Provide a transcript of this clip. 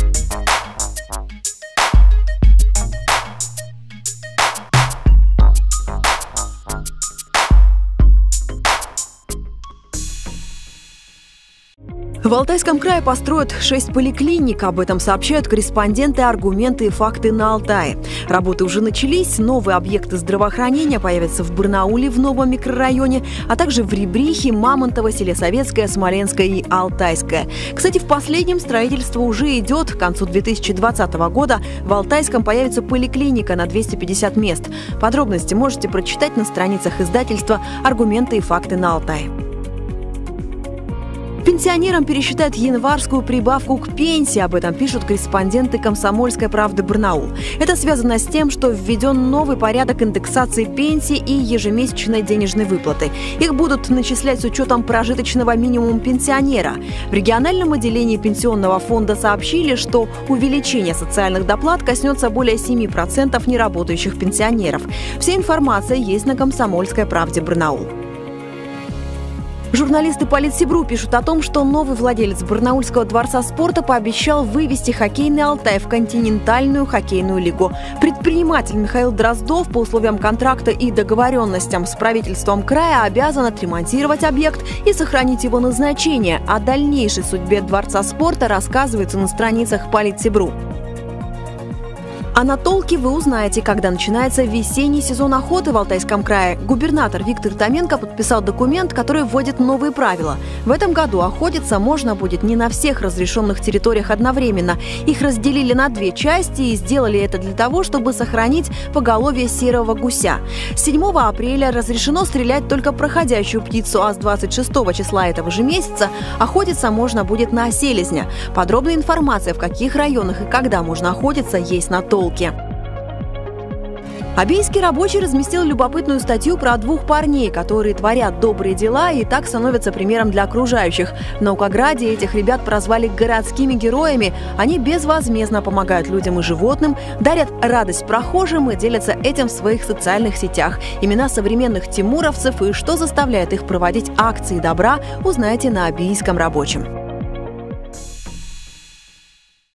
Bye. В Алтайском крае построят шесть поликлиник. Об этом сообщают корреспонденты «Аргументы и факты на Алтае». Работы уже начались. Новые объекты здравоохранения появятся в Барнауле в новом микрорайоне, а также в Ребрихе, Мамонтово, Селе Советское, Смоленское и Алтайское. Кстати, в последнем строительство уже идет. К концу 2020 года в Алтайском появится поликлиника на 250 мест. Подробности можете прочитать на страницах издательства «Аргументы и факты на Алтае». Пенсионерам пересчитают январскую прибавку к пенсии. Об этом пишут корреспонденты «Комсомольской правды» Барнаул. Это связано с тем, что введен новый порядок индексации пенсии и ежемесячной денежной выплаты. Их будут начислять с учетом прожиточного минимума пенсионера. В региональном отделении пенсионного фонда сообщили, что увеличение социальных доплат коснется более 7% неработающих пенсионеров. Вся информация есть на «Комсомольской правде» Барнаул. Журналисты Политсибру пишут о том, что новый владелец Барнаульского дворца спорта пообещал вывести хоккейный Алтай в континентальную хоккейную лигу. Предприниматель Михаил Дроздов по условиям контракта и договоренностям с правительством края обязан отремонтировать объект и сохранить его назначение. О дальнейшей судьбе дворца спорта рассказывается на страницах Политсибру. А на толке вы узнаете, когда начинается весенний сезон охоты в Алтайском крае. Губернатор Виктор Томенко подписал документ, который вводит новые правила. В этом году охотиться можно будет не на всех разрешенных территориях одновременно. Их разделили на две части и сделали это для того, чтобы сохранить поголовье серого гуся. С 7 апреля разрешено стрелять только проходящую птицу, а с 26 числа этого же месяца охотиться можно будет на оселезня. Подробная информация, в каких районах и когда можно охотиться, есть на толке прогулки. Абийский рабочий разместил любопытную статью про двух парней, которые творят добрые дела и так становятся примером для окружающих. В Наукограде этих ребят прозвали городскими героями. Они безвозмездно помогают людям и животным, дарят радость прохожим и делятся этим в своих социальных сетях. Имена современных тимуровцев и что заставляет их проводить акции добра, узнаете на Абийском рабочем.